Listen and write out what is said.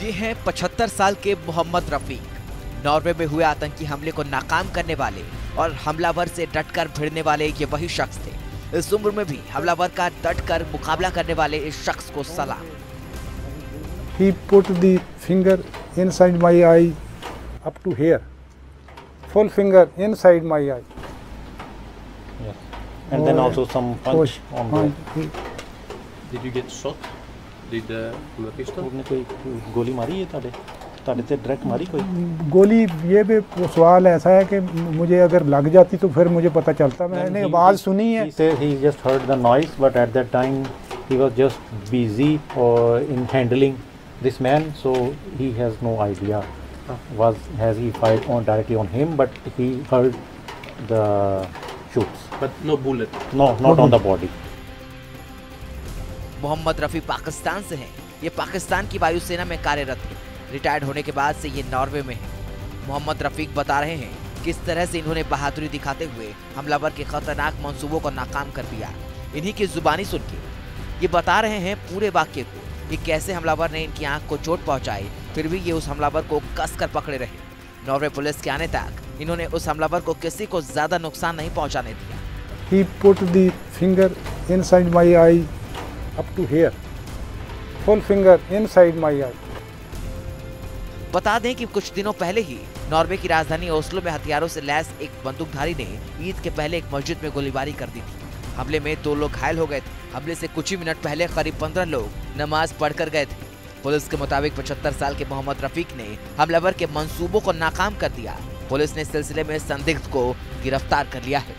ये हैं 75 साल के मोहम्मद रफीक। नॉर्वे में हुए आतंकी हमले को नाकाम करने वाले और हमलावर से डटकर भिड़ने वाले ये वही शख्स थे। इस उम्र में भी हमलावर का डटकर मुकाबला करने वाले इस शख्स को सलाम। He put the finger inside my eye up to here full finger inside my eye and then Did uh, from a pistol? ਉਹਨੇ ਕੋਈ ਗੋਲੀ ਮਾਰੀ ਹੈ ਤੁਹਾਡੇ ਤੁਹਾਡੇ ਤੇ ਡਾਇਰੈਕਟ ਮਾਰੀ ਕੋਈ गोली ये भी वो सवाल ऐसा है कि मुझे अगर लग जाती तो फिर मुझे पता चलता मैंने Then he- आवाज़ सुनी है He said he just heard the noise, but at that time he was just busy or in handling this man, so he has no idea. Was has he fired on directly on him, but he heard the shoots. But no bullet. No, not on the body. Mohammed Rafi Pakistan से हैं। ये पाकिस्तान की वायुसेना में कार्यरत है। Retired होने के बाद से ये नॉर्वे में हैं। मोहम्मद रफीक बता रहे हैं, किस तरह से इन्होंने बहादुरी दिखाते हुए हमलावर के खतरनाक मंसूबों को नाकाम कर दिया। इन्हीं की जुबानी सुन के ये बता रहे हैं पूरे वाक्य को, कि कैसे हमलावर ने इनकी आँख को चोट पहुंचाई, फिर भी ये उस हमलावर को कस कर पकड़े रहे। नॉर्वे पुलिस के आने तक इन्होंने उस हमलावर को किसी को ज़्यादा नुकसान नहीं पहुँचाने दिया। He put the finger inside my eye up to here. Full finger inside my eye. बता दें कि कुछ दिनों पहले ही नॉर्वे की राजधानी ओस्लो में हथियारों से लैस एक बंदूकधारी ने ईद के पहले एक मस्जिद में गोलीबारी कर दी थी। हमले में दो लोग घायल हो गए थे। हमले से कुछ ही मिनट पहले करीब पंद्रह लोग नमाज़ पढ़कर गए थे। पुलिस के मुताबिक 75 साल के मोहम्मद रफीक ने हमलावर के मंसूबों को नाकाम कर दिया। पुलिस ने सिलसिले में संदिग्ध को गिरफ़्तार कर लिया है।